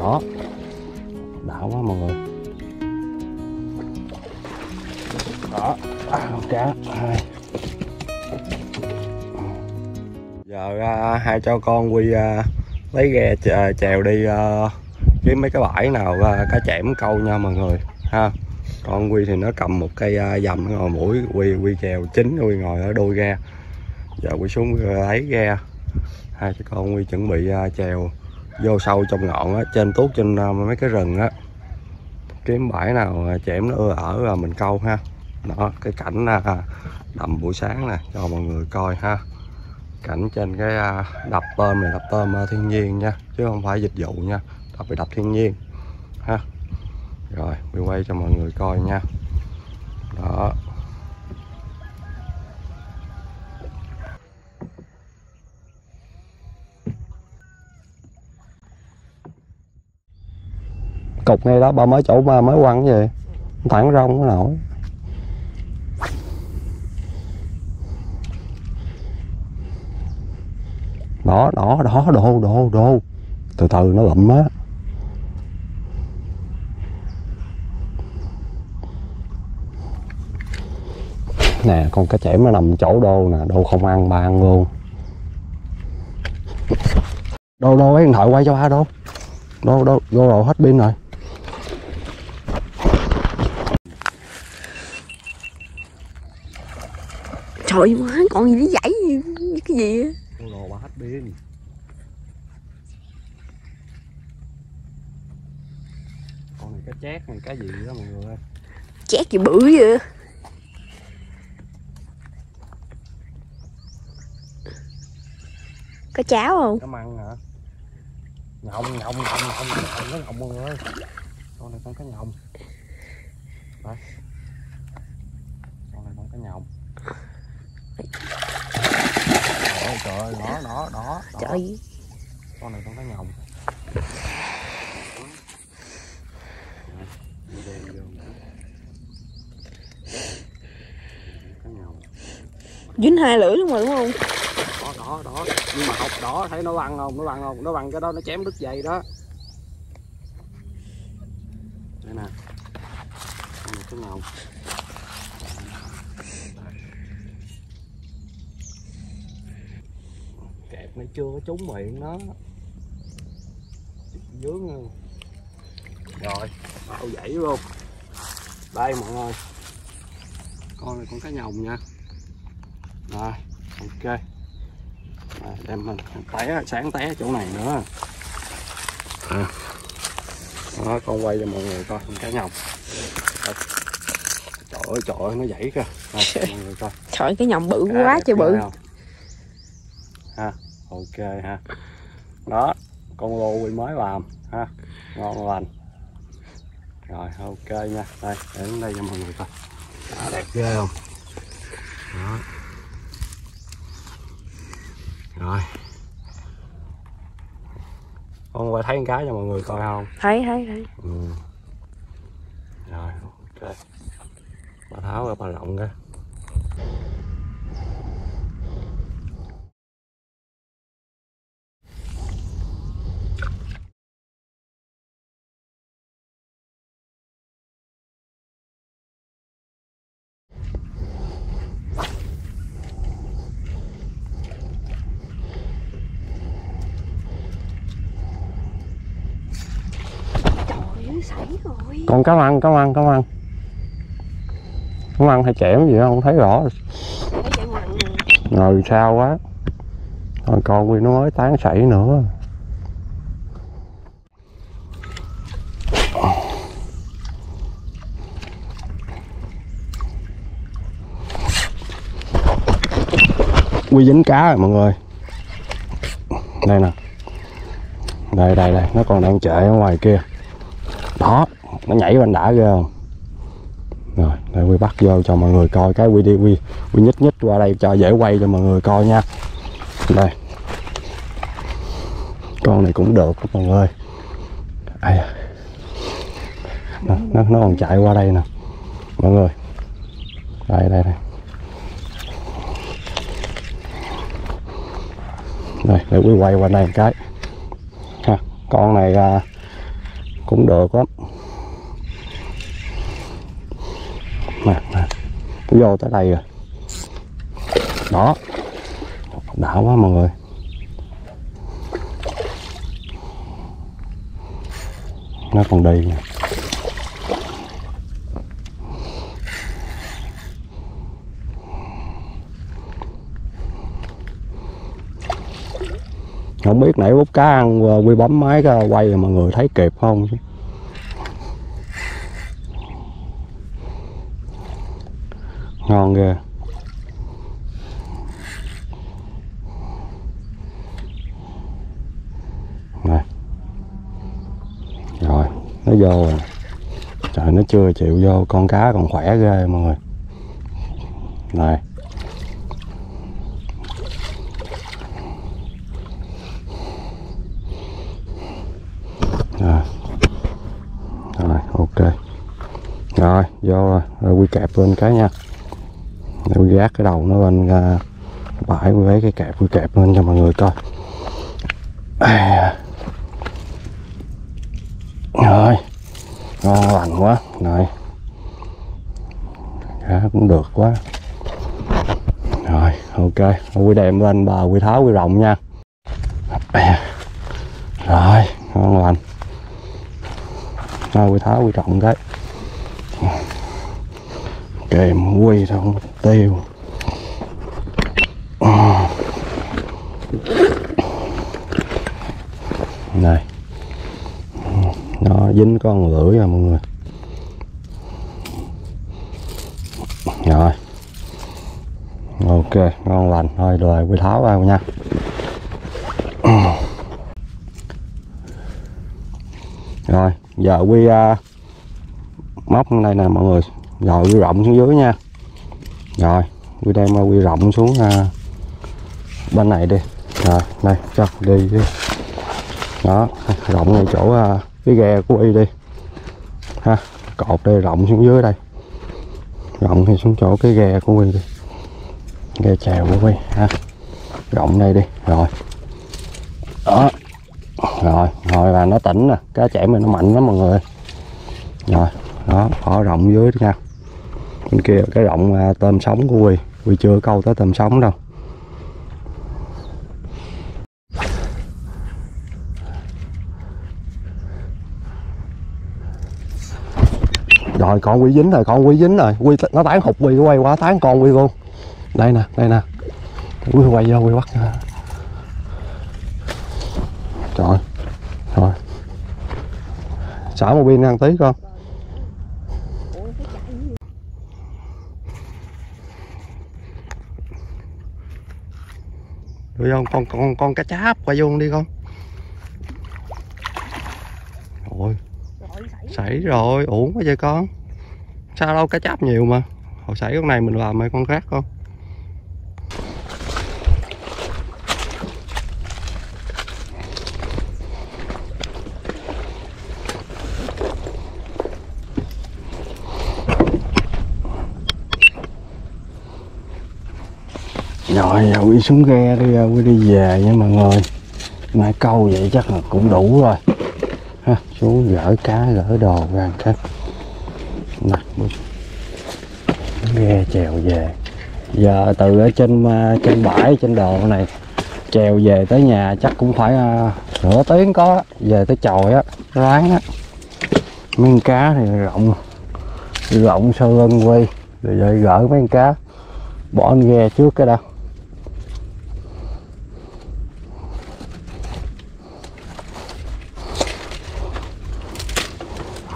đó. Đảo quá mọi người. Đó. À, cá. Hai. Giờ à, hai cho con quy à, lấy ghe à, chèo đi à, kiếm mấy cái bãi nào à, cá chẽm câu nha mọi người ha. Con quy thì nó cầm một cây à, dầm nó ngồi mũi quy quy chèo chính quy ngồi ở đôi ghe. Giờ quy xuống lấy ghe. Hai cho con quy chuẩn bị à, chèo vô sâu trong ngọn á, trên tuốt trên ờ, mấy cái rừng á. Kiếm bãi nào ờ, chẻm nó ưa ở là mình câu ha. Đó, cái cảnh ờ, đầm buổi sáng nè, cho mọi người coi ha. Cảnh trên cái đập tôm này, đập tôm thiên nhiên nha, chứ không phải dịch vụ nha, đập bị đập thiên nhiên ha. Rồi mình quay cho mọi người coi nha. Cục ngay đó ba mới chỗ ba mới quăng về, thẳng rong nó nổi. Đó đó đó đồ đồ đồ từ từ nó lụm á. Nè con cá chẽm nó nằm chỗ đô nè đô không ăn ba ăn luôn. Đô đô lấy điện thoại quay cho ba đô. Đô đô vô rồi hết pin rồi. Trời má, còn gì nó dãy cái gì á? Cô đồ ba hết pin Con này cá chét này cá gì đó mọi người ơi. Chét gì bự vậy? Có cháo không? Cá măng hả? Nhộng nhộng nhộng nhộng nhộng nó nhộng mọi người ơi. Con này con cá nhộng Đây. Con này con cá nhộng Trời ơi trời ơi đó đó đó, đó. Trời con này con cá nhồng dính hai lưỡi luôn rồi đúng không? đó đó đó. Nhưng mà học đó thấy nó văng không? Nó văng không? Nó văng cái đó nó chém đứt dây đó. Đây nè. Con này cá nhồng kẹp này chưa có trúng miệng nó. Dướng luôn. Rồi bao dãy luôn đây mọi người. Con này con cá nhồng nha. Rồi ok. Rồi, đem mình té sáng té chỗ này nữa. À. đó con quay cho mọi người coi con cá nhồng. Đây. trời ơi trời ơi nó dãy kìa. Mọi người coi. Trời cái nhộng bự quá trời bự. ha ok ha. Đó con lô quy mới làm ha. Ngon lành. Rồi ok nha. Đây để đến đây cho mọi người coi. Đó, đẹp ghê không? Đó. Rồi. Con qua thấy con cá cho mọi người coi không? Thấy thấy thấy. Ừ. rồi ok. Bà tháo ra bà lộng ra rồi. Con cá măng cá măng cá măng cá măng hay chẻm gì không thấy rõ. Rồi. Sao quá. Rồi con quy nó mới tán sảy nữa. Quy dính cá rồi mọi người. Đây nè. Đây đây đây. Nó còn đang chạy ở ngoài kia đó nó nhảy bên đã ghê không? Rồi đây quy bắt vô cho mọi người coi cái quy đi quy quy nhích nhích qua đây cho dễ quay cho mọi người coi nha. Đây. Con này cũng được mọi người. Ai da. nó, nó, nó còn chạy qua đây nè. Mọi người. Đây đây đây. Đây để quý quay qua đây một cái. Ha con này à, cũng được lắm nè nè vô tới đây rồi. Đó. Đã quá mọi người. Nó còn đi nè. Không biết nãy bút cá ăn ờ, quy bấm máy ra quay rồi mọi người thấy kịp không? Ngon ghê. Này. Rồi, nó vô rồi. Trời, nó chưa chịu vô, con cá còn khỏe ghê mọi người. Này rồi rồi ok rồi vô rồi rồi quy kẹp lên cái nha. Để quy gác cái đầu nó lên uh, bãi quy lấy cái kẹp quy kẹp lên cho mọi người coi. À. rồi ngon lành quá. Này. Cá cũng được quá. Rồi ok. Quy đem lên bờ quy tháo quy rộng nha. À. rồi ngon lành rồi quy tháo quy rộng cái kèm quy xong tiêu này. Nó dính con lưỡi rồi mọi người. Rồi. Ok ngon lành. Thôi rồi quy tháo ra nha. Rồi giờ quy uh, móc đây nè mọi người rồi quy rộng xuống dưới nha. Rồi quy đem quy rộng xuống à, bên này đi. Rồi đây cho đi đi. Đó rộng ngay chỗ à, cái ghe của y đi. Ha cột đây rộng xuống dưới đây. Rộng thì xuống chỗ cái ghe của y đi. Ghe chèo của y ha. Rộng đây đi rồi. Đó. Rồi rồi là nó tỉnh nè. Cá chảy mình nó mạnh lắm mọi người. Rồi đó bỏ rộng dưới nha bên kia cái rộng tôm sống của quy quy chưa câu tới tôm sống đâu. Rồi, con quỳ dính rồi, con quỳ dính rồi. Quy nó tán hụt quy quay quá tán con quy luôn. Đây nè đây nè. Quỳ quay vô, quy bắt. Trời rồi xả một pin ăn tí con. Được không? Con con con cá cháp qua vô đi con. Rồi. Sảy. Rồi uổng quá vậy con. Sao đâu cá cháp nhiều mà. Hồi sảy con này mình làm mấy con khác con rồi giờ quy xuống ghe đi quy đi về nha mọi người. Mai câu vậy chắc là cũng đủ rồi. Ha xuống gỡ cá gỡ đồ ra khác nè ghe chèo về. Giờ từ ở trên à, trên bãi trên đồ này chèo về tới nhà chắc cũng phải uh, nửa tiếng có. Về tới chòi á ráng á. Miếng cá thì rộng rộng sau lưng quy rồi giờ gỡ mấy con cá. Bỏ anh ghe trước cái đâu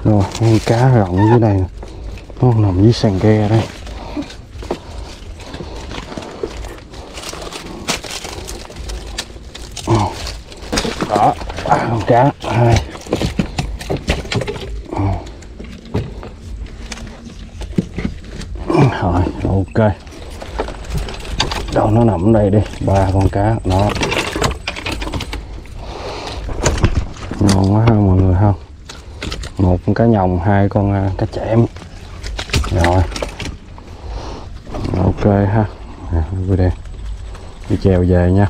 rồi, con cá rộng dưới này nó nằm dưới sàn ghe đây. Đó, con cá, hai. Rồi, ok. Đâu nó nằm ở đây đi, ba con cá, đó. Ngon quá ha, mọi người không một con cá nhồng hai con à, cá chẽm rồi. Ok ha. À, đây. Đi chèo về nha.